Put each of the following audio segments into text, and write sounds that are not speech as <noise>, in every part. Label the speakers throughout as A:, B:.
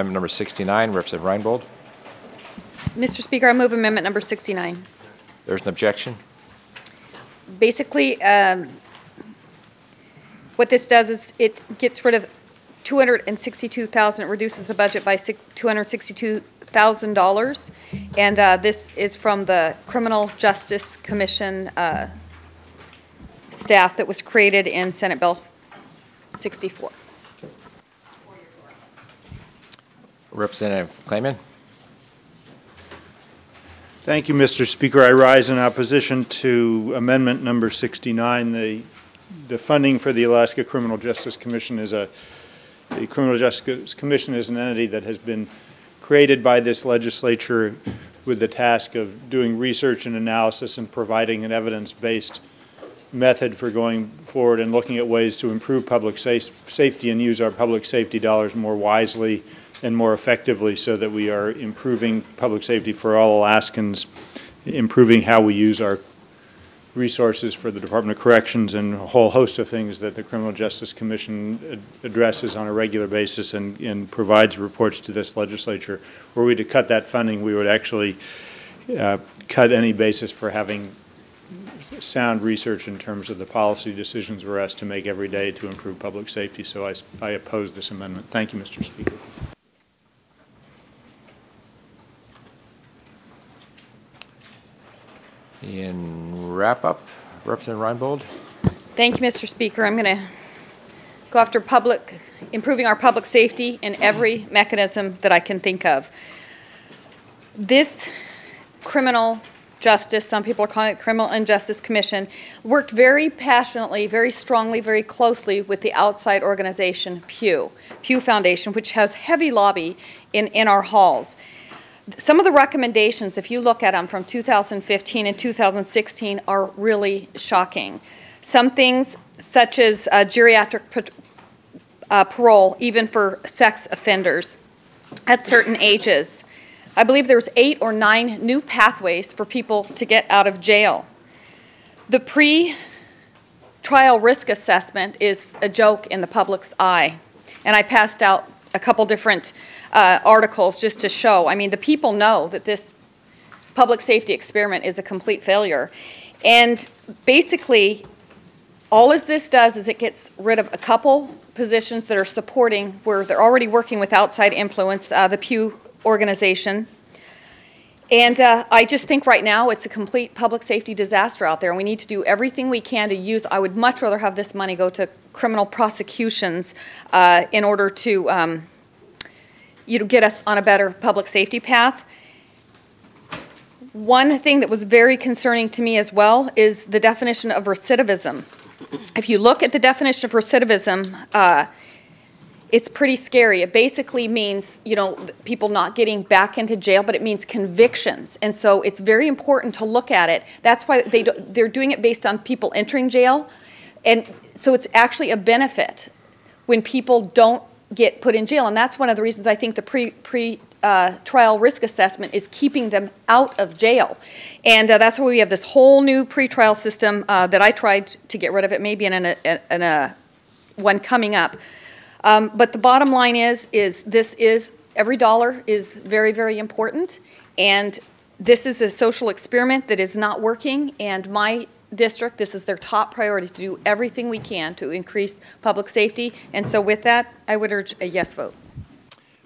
A: Amendment number 69, Representative Reinbold.
B: Mr. Speaker, I move amendment number 69.
A: There's an objection.
B: Basically, um, what this does is it gets rid of 262,000, it reduces the budget by $262,000. And uh, this is from the Criminal Justice Commission uh, staff that was created in Senate Bill 64.
A: Representative Claman.
C: Thank you, Mr. Speaker. I rise in opposition to Amendment Number 69. The, the funding for the Alaska Criminal Justice Commission is a, the Criminal Justice Commission is an entity that has been created by this legislature with the task of doing research and analysis and providing an evidence-based method for going forward and looking at ways to improve public sa- safety and use our public safety dollars more wisely and more effectively so that we are improving public safety for all Alaskans, improving how we use our resources for the Department of Corrections and a whole host of things that the Criminal Justice Commission ad- addresses on a regular basis and, and provides reports to this legislature. Were we to cut that funding, we would actually uh, cut any basis for having sound research in terms of the policy decisions we're asked to make every day to improve public safety. So I oppose this amendment. Thank you, Mr. Speaker.
A: In wrap-up, Representative Reinbold.
B: Thank you, Mr. Speaker. I'm going to go after public, improving our public safety in every mechanism that I can think of. This criminal justice, some people are calling it Criminal Injustice Commission, worked very passionately, very strongly, very closely with the outside organization Pew, Pew Foundation, which has heavy lobby in, in our halls. Some of the recommendations, if you look at them from 2015 and 2016, are really shocking. Some things, such as uh, geriatric uh, parole, even for sex offenders at certain ages. I believe there's eight or nine new pathways for people to get out of jail. The pre-trial risk assessment is a joke in the public's eye, and I passed out a couple different uh, articles just to show. I mean, the people know that this public safety experiment is a complete failure. And basically, all as this does is it gets rid of a couple positions that are supporting where they're already working with outside influence, uh, the Pew organization. And uh, I just think right now it's a complete public safety disaster out there, we need to do everything we can to use. I would much rather have this money go to criminal prosecutions uh, in order to, um, you know, get us on a better public safety path. One thing that was very concerning to me as well is the definition of recidivism. If you look at the definition of recidivism, uh, it's pretty scary. It basically means, you know, people not getting back into jail, but it means convictions. And so it's very important to look at it. That's why they do, they're doing it based on people entering jail. And so it's actually a benefit when people don't get put in jail. And that's one of the reasons I think the pre, pre, uh, trial risk assessment is keeping them out of jail. And uh, that's why we have this whole new pretrial system uh, that I tried to get rid of. It may be in a, in a one coming up. Um, but the bottom line is, is this is, every dollar is very, very important. And this is a social experiment that is not working. And my district, this is their top priority to do everything we can to increase public safety. And so with that, I would urge a yes vote.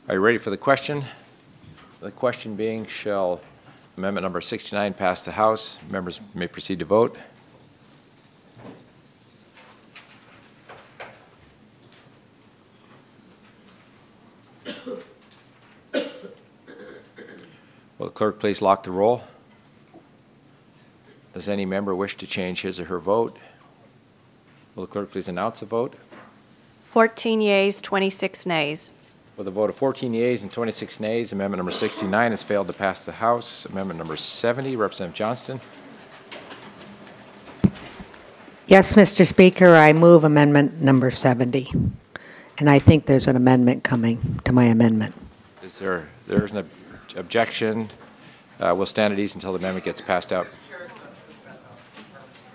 A: Are you ready for the question? The question being, shall amendment number 69 pass the House? Members may proceed to vote. <coughs> Will the clerk please lock the roll? Does any member wish to change his or her vote? Will the clerk please announce the vote?
D: 14 yeas, 26 nays.
A: With a vote of 14 yeas and 26 nays, amendment number 69 has failed to pass the House. Amendment number 70, Representative Johnston.
E: Yes, Mr. Speaker, I move amendment number 70. And I think there's an amendment coming to my amendment.
A: Is there, there is an ob- objection. Uh, We'll stand at ease until the amendment gets passed out.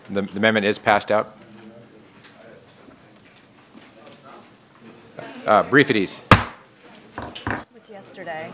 A: The the amendment is passed out. Uh, Brief at ease.
D: It was yesterday.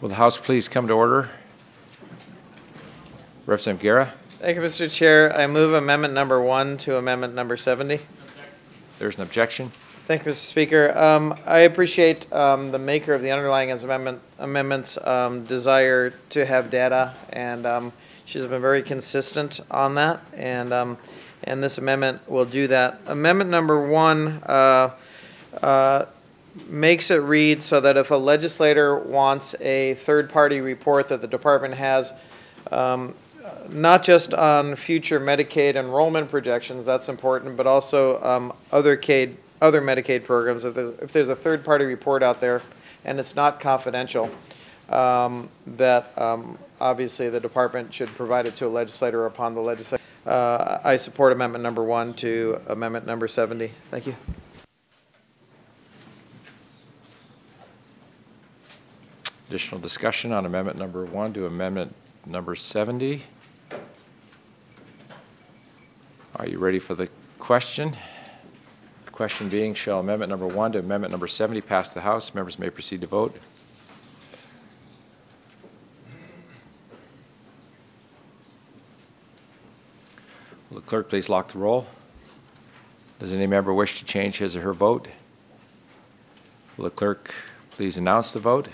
A: Will the House please come to order? Representative Gara,
F: Thank you, Mr. Chair. I move amendment number one to amendment number 70.
A: there's an objection.
F: Thank you, Mr. Speaker. Um, I appreciate um, the maker of the underlying amendment, amendments' um, desire to have data, and um, she's been very consistent on that, and, um, and this amendment will do that. Amendment number one uh, uh, makes it read so that if a legislator wants a third-party report that the department has, um, not just on future Medicaid enrollment projections, that's important, but also um, other CAID, other Medicaid programs. If there's, if there's a third-party report out there and it's not confidential, um, that um, obviously the department should provide it to a legislator upon the legislature. Uh, I support amendment number one to amendment number 70. Thank you.
A: Additional discussion on amendment number one to amendment number 70. Are you ready for the question? The question being, shall amendment number one to amendment number 70 pass the House? Members may proceed to vote. Will the clerk please lock the roll? Does any member wish to change his or her vote? Will the clerk please announce the vote?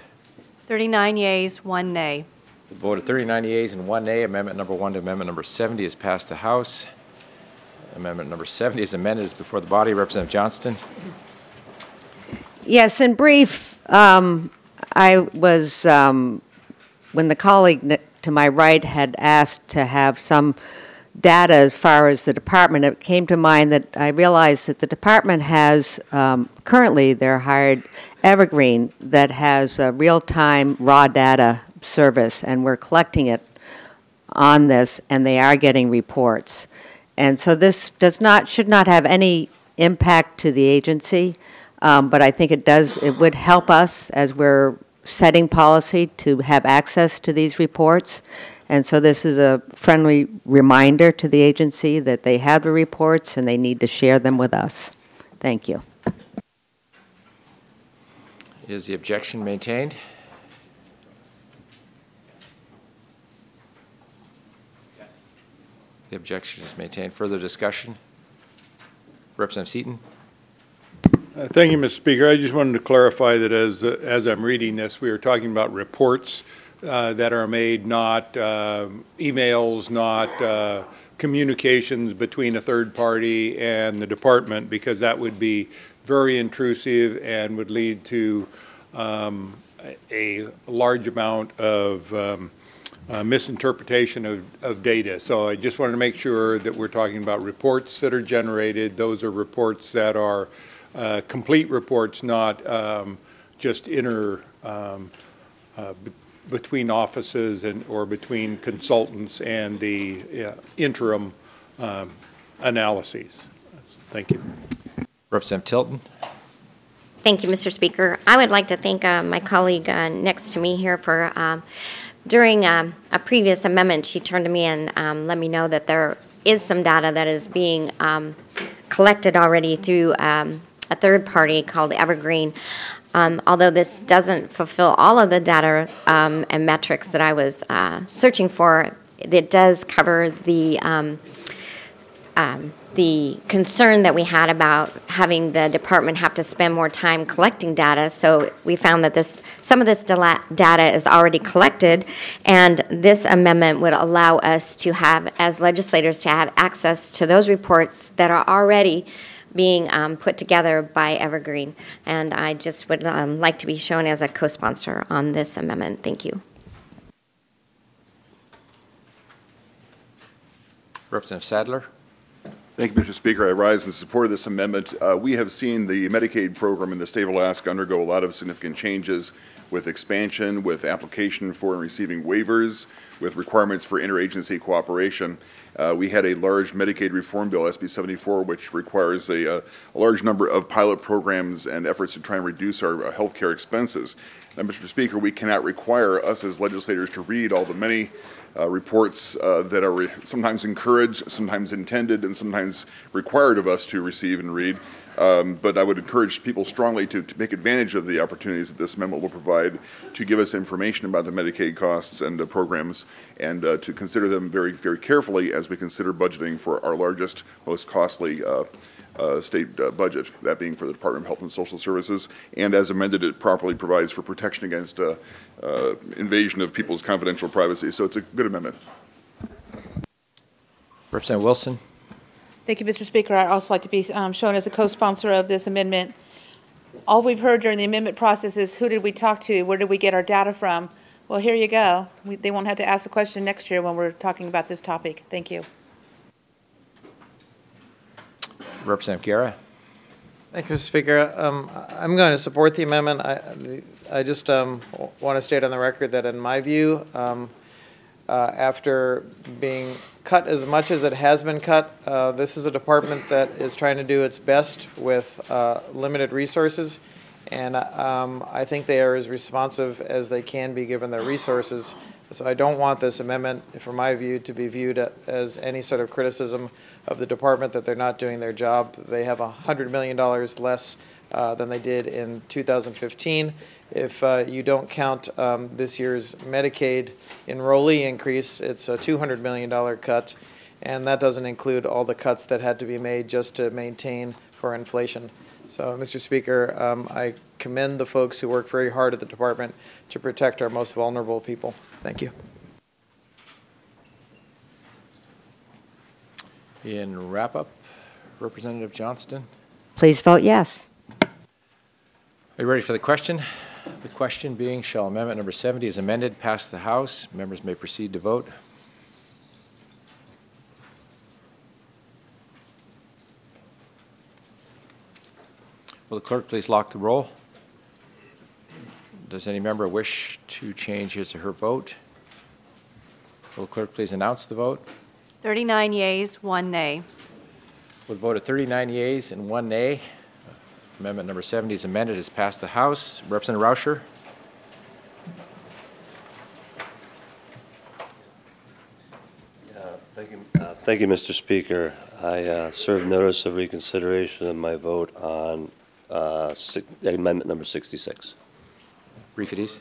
D: 39 yeas, one nay.
A: The vote of 39 yeas and one nay, amendment number one to amendment number 70 is passed the House. Amendment number 70 is amended is before the body. Representative Johnston.
E: Yes, in brief, um, I was, um, when the colleague to my right had asked to have some data as far as the department, it came to mind that I realized that the department has, um, currently, they're hired Evergreen that has a real-time raw data service, and we're collecting it on this, and they are getting reports. And so this does not, should not have any impact to the agency, um, but I think it does, it would help us as we're setting policy to have access to these reports. And so this is a friendly reminder to the agency that they have the reports and they need to share them with us. Thank you.
A: Is the objection maintained? Yes. The objection is maintained. Further discussion? Representative Seaton?
G: Uh, Thank you, Mr. Speaker. I just wanted to clarify that as, uh, as I'm reading this, we are talking about reports uh, that are made, not um, emails, not uh, communications between a third party and the department, because that would be very intrusive and would lead to um, a large amount of um, uh, misinterpretation of, of data. So I just wanted to make sure that we're talking about reports that are generated. Those are reports that are uh, complete reports, not um, just inner, um, uh, between offices and, or between consultants and the uh, interim um, analyses. Thank you.
A: Representative Tilton?
H: Thank you, Mr. Speaker. I would like to thank uh, my colleague uh, next to me here for, um, during um, a previous amendment, she turned to me and um, let me know that there is some data that is being um, collected already through um, a third party called Evergreen. Um, Although this doesn't fulfill all of the data um, and metrics that I was uh, searching for, it does cover the um, um, the concern that we had about having the department have to spend more time collecting data. So we found that this, some of this data is already collected, and this amendment would allow us to have, as legislators, to have access to those reports that are already being um, put together by Evergreen. And I just would um, like to be shown as a co-sponsor on this amendment. Thank you.
A: Representative Saddler?
I: Thank you, Mr. Speaker. I rise in support of this amendment. Uh, We have seen the Medicaid program in the state of Alaska undergo a lot of significant changes with expansion, with application for and receiving waivers, with requirements for interagency cooperation. Uh, We had a large Medicaid reform bill, SB 74, which requires a, uh, a large number of pilot programs and efforts to try and reduce our uh, healthcare expenses. Now, Mr. Speaker, we cannot require us as legislators to read all the many uh, reports uh, that are re- sometimes encouraged, sometimes intended, and sometimes required of us to receive and read. Um, But I would encourage people strongly to, to make advantage of the opportunities that this amendment will provide to give us information about the Medicaid costs and uh, programs, and uh, to consider them very, very carefully as we consider budgeting for our largest, most costly uh, uh, state uh, budget, that being for the Department of Health and Social Services. And as amended, it properly provides for protection against uh, uh, invasion of people's confidential privacy. So it's a good amendment.
A: Representative Wilson?
J: Thank you, Mr. Speaker. I'd also like to be um, shown as a co-sponsor of this amendment. All we've heard during the amendment process is who did we talk to? Where did we get our data from? Well, here you go. We- They won't have to ask the question next year when we're talking about this topic. Thank you.
A: Representative Gara?
F: Thank you, Mr. Speaker. Um, I'm going to support the amendment. I, I just um, want to state on the record that in my view, um, uh, after being cut as much as it has been cut, uh, this is a department that is trying to do its best with uh, limited resources. And um, I think they are as responsive as they can be given their resources. So I don't want this amendment, from my view, to be viewed as any sort of criticism of the department that they're not doing their job. They have $100 million less uh, than they did in 2015. If uh, you don't count um, this year's Medicaid enrollee increase, it's a $200 million cut, and that doesn't include all the cuts that had to be made just to maintain for inflation. So, Mr. Speaker, um, I commend the folks who work very hard at the department to protect our most vulnerable people. Thank you.
A: In wrap-up, Representative Johnston?
E: Please vote yes.
A: Are you ready for the question? The question being, shall amendment number 70 as amended pass the House? Members may proceed to vote. Will the clerk please lock the roll? Does any member wish to change his or her vote? Will the clerk please announce the vote?
D: 39 yeas, one nay.
A: With a vote of 39 yeas and one nay, amendment number 70 is amended, has passed the House. Representative Rauscher?
K: Thank you, uh, thank you, Mr. Speaker. I uh, serve notice of reconsideration of my vote on uh, amendment number 66.
A: Brief it is.